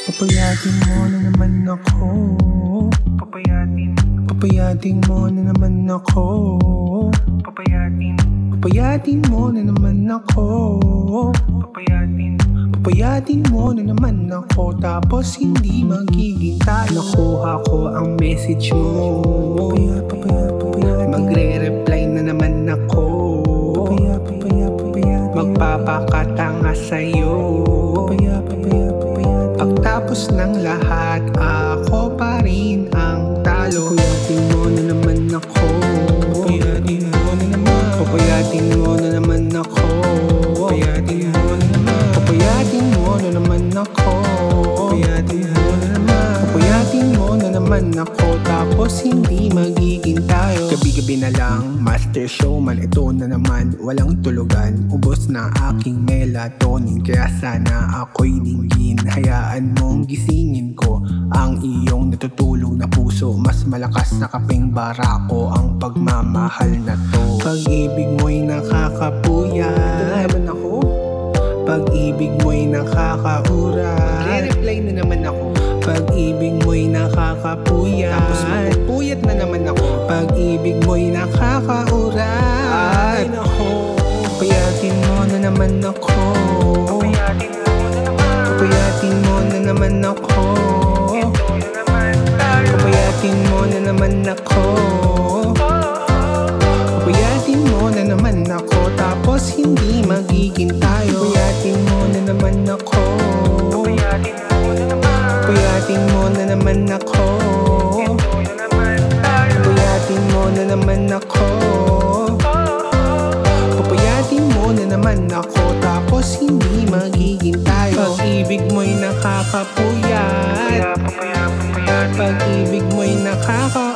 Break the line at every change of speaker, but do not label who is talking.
Papayatin mo na naman ako.
Papayatin,
Papayatin mo na naman ako.
Papayatin,
Papayatin mo na naman ako.
Papayatin
Papayatin mo na naman ako. Tapos hindi magiging Nakuha ko ang message mo.
Papaya, papaya, papaya.
Magre-reply na naman ako.
Papaya, papaya, papaya.
Magpapakatanga sa'yo.
Papaya, papaya
Pagtapos ng lahat Ako pa rin ang talo. Papayatin mo na naman ako
Papayatin mo na naman
Papayatin mo na naman ako
Papayatin mo na naman
Papayatin mo na naman ako
naman
ako Tapos hindi magiging tayo. Gabi-gabi na lang Master showman Ito na naman Walang tulugan. Ubos na aking melatonin Kaya sana ako'y dinggin Hayaan mong gisingin ko. Ang iyong natutulog na puso Mas malakas na kaping barako Ang pagmamahal na to. Pag-ibig mo'y ako Pag-ibig mo'y nakakaurat. Re-reply na naman ako. Pag-ibig mo'y nakakapuyat. Tapos magpupuyat na naman ako. Pag-ibig mo'y nakakaurat. Ay nako. Payatin mo na naman ako.
Papayatin mo na naman.
Payatin mo na naman ako.
Ito na naman tayo
Payatin mo na naman ako. Papayatin mo na naman ako. Tapos hindi magiging tayo naman ako.
Papayatin mo na naman
ako. Papayatin mo na naman ako Tapos hindi magiging tayo. Pag-ibig mo'y nakakapuyat Pag-ibig mo'y nakaka